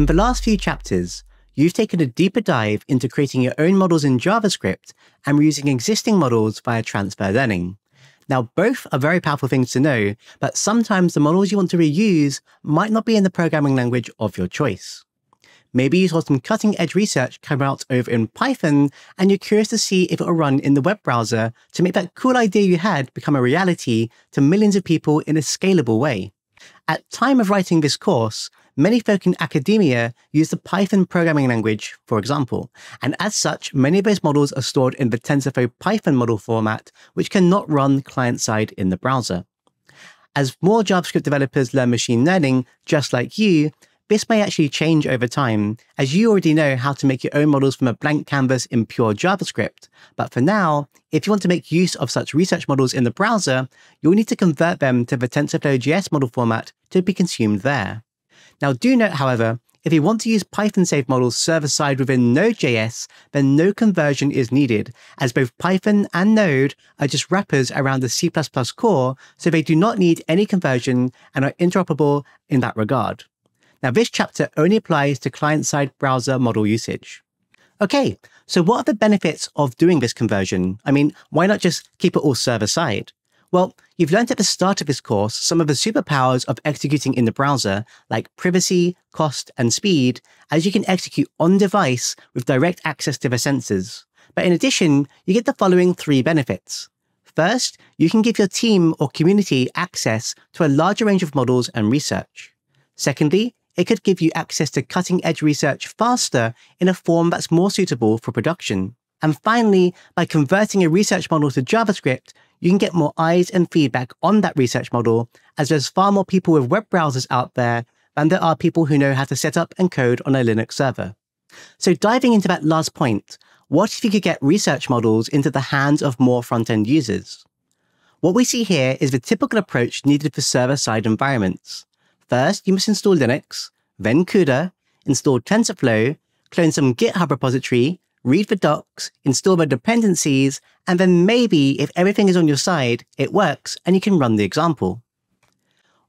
In the last few chapters, you've taken a deeper dive into creating your own models in JavaScript and using existing models via transfer learning. Now, both are very powerful things to know, but sometimes the models you want to reuse might not be in the programming language of your choice. Maybe you saw some cutting edge research come out over in Python and you're curious to see if it will run in the web browser to make that cool idea you had become a reality to millions of people in a scalable way. At time of writing this course, many folk in academia use the Python programming language, for example, and as such, many of those models are stored in the TensorFlow Python model format, which cannot run client-side in the browser. As more JavaScript developers learn machine learning, just like you, this may actually change over time, as you already know how to make your own models from a blank canvas in pure JavaScript. But for now, if you want to make use of such research models in the browser, you'll need to convert them to the TensorFlow JS model format to be consumed there. Now do note, however, if you want to use Python saved models server-side within Node.js, then no conversion is needed, as both Python and Node are just wrappers around the C++ core, so they do not need any conversion and are interoperable in that regard. Now, this chapter only applies to client-side browser model usage. Okay, so what are the benefits of doing this conversion? I mean, why not just keep it all server-side? Well, you've learned at the start of this course some of the superpowers of executing in the browser, like privacy, cost, and speed, as you can execute on device with direct access to the sensors. But in addition, you get the following three benefits. First, you can give your team or community access to a larger range of models and research. Secondly, it could give you access to cutting edge research faster in a form that's more suitable for production. And finally, by converting a research model to JavaScript, you can get more eyes and feedback on that research model, as there's far more people with web browsers out there than there are people who know how to set up and code on a Linux server. So diving into that last point, what if you could get research models into the hands of more front-end users? What we see here is the typical approach needed for server-side environments. First, you must install Linux, then CUDA, install TensorFlow, clone some GitHub repository, read the docs, install the dependencies, and then maybe if everything is on your side, it works and you can run the example.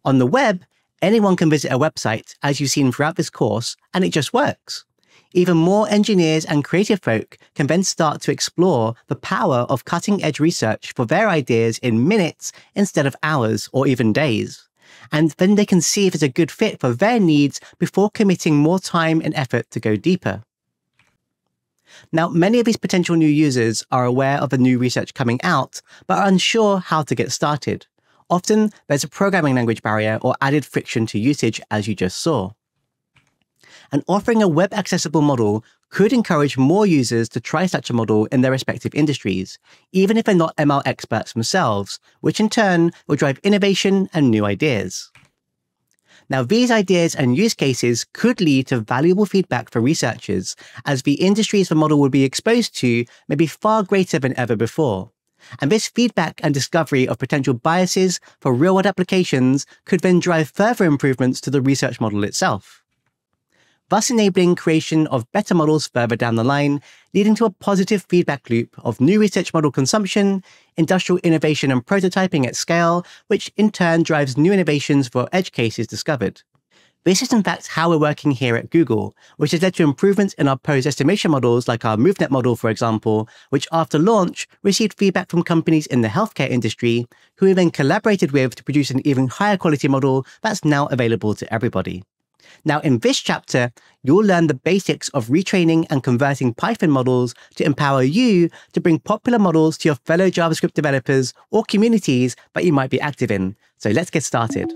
On the web, anyone can visit a website, as you've seen throughout this course, and it just works. Even more engineers and creative folk can then start to explore the power of cutting edge research for their ideas in minutes instead of hours or even days and then they can see if it's a good fit for their needs before committing more time and effort to go deeper. Now, many of these potential new users are aware of the new research coming out, but are unsure how to get started. Often, there's a programming language barrier or added friction to usage, as you just saw and offering a web accessible model could encourage more users to try such a model in their respective industries, even if they're not ML experts themselves, which in turn will drive innovation and new ideas. Now, these ideas and use cases could lead to valuable feedback for researchers, as the industries the model would be exposed to may be far greater than ever before. And this feedback and discovery of potential biases for real world applications could then drive further improvements to the research model itself thus enabling creation of better models further down the line, leading to a positive feedback loop of new research model consumption, industrial innovation and prototyping at scale, which in turn drives new innovations for edge cases discovered. This is in fact how we're working here at Google, which has led to improvements in our pose estimation models like our MoveNet model, for example, which after launch received feedback from companies in the healthcare industry, who we then collaborated with to produce an even higher quality model that's now available to everybody. Now, in this chapter, you'll learn the basics of retraining and converting Python models to empower you to bring popular models to your fellow JavaScript developers or communities that you might be active in. So let's get started.